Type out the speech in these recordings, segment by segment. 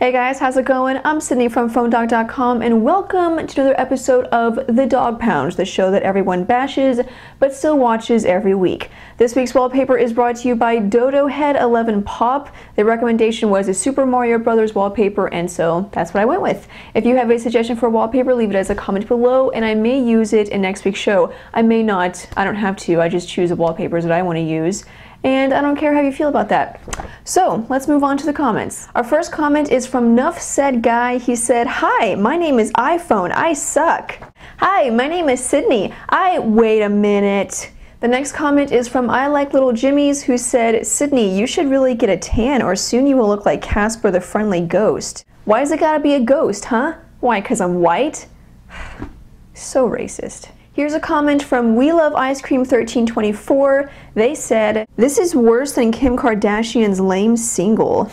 Hey guys, how's it going? I'm Sydney from PhoneDog.com and welcome to another episode of The Dog Pound, the show that everyone bashes but still watches every week. This week's wallpaper is brought to you by Dodo Head 11 Pop. The recommendation was a Super Mario Brothers wallpaper and so that's what I went with. If you have a suggestion for a wallpaper, leave it as a comment below and I may use it in next week's show. I may not, I don't have to, I just choose the wallpapers that I want to use and I don't care how you feel about that. So let's move on to the comments. Our first comment is from Nuff Said Guy. He said, Hi, my name is iPhone. I suck. Hi, my name is Sydney. I wait a minute. The next comment is from I Like Little Jimmy's who said, Sydney, you should really get a tan or soon you will look like Casper the Friendly Ghost. Why is it gotta be a ghost, huh? Why, cause I'm white? so racist. Here's a comment from We Love Ice Cream 1324. They said, This is worse than Kim Kardashian's lame single.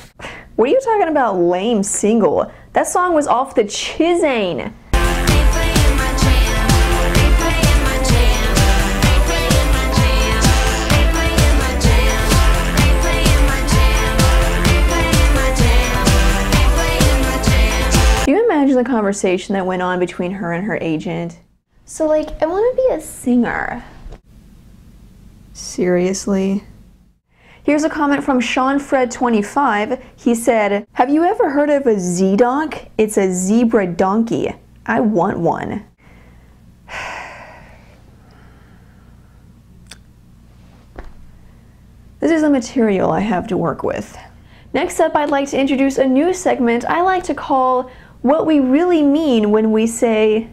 What are you talking about, lame single? That song was off the Chizane. Do you imagine the conversation that went on between her and her agent? So, like, I want to be a singer. Seriously? Here's a comment from Sean Fred25. He said, Have you ever heard of a Z-Donk? It's a zebra donkey. I want one. This is the material I have to work with. Next up, I'd like to introduce a new segment I like to call What We Really Mean When We Say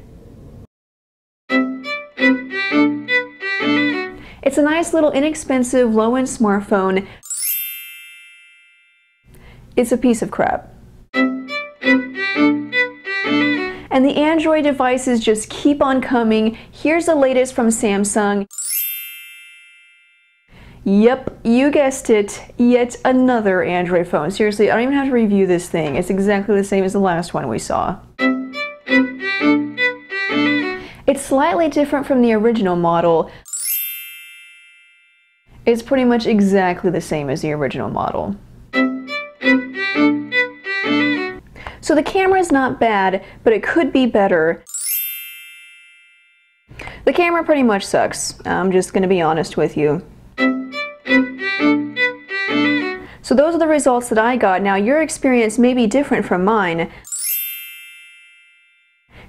It's a nice little inexpensive low-end smartphone. It's a piece of crap. And the Android devices just keep on coming. Here's the latest from Samsung. Yep, you guessed it, yet another Android phone. Seriously, I don't even have to review this thing. It's exactly the same as the last one we saw. It's slightly different from the original model. It's pretty much exactly the same as the original model. So the camera is not bad, but it could be better. The camera pretty much sucks. I'm just going to be honest with you. So those are the results that I got. Now your experience may be different from mine.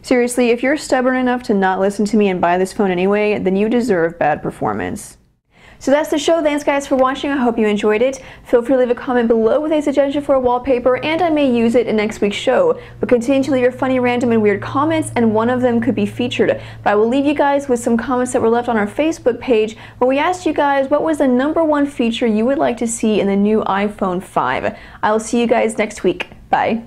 Seriously, if you're stubborn enough to not listen to me and buy this phone anyway, then you deserve bad performance. So that's the show. Thanks guys for watching. I hope you enjoyed it. Feel free to leave a comment below with a suggestion for a wallpaper and I may use it in next week's show. But continue to leave your funny, random, and weird comments and one of them could be featured. But I will leave you guys with some comments that were left on our Facebook page where we asked you guys what was the number one feature you would like to see in the new iPhone 5. I will see you guys next week. Bye.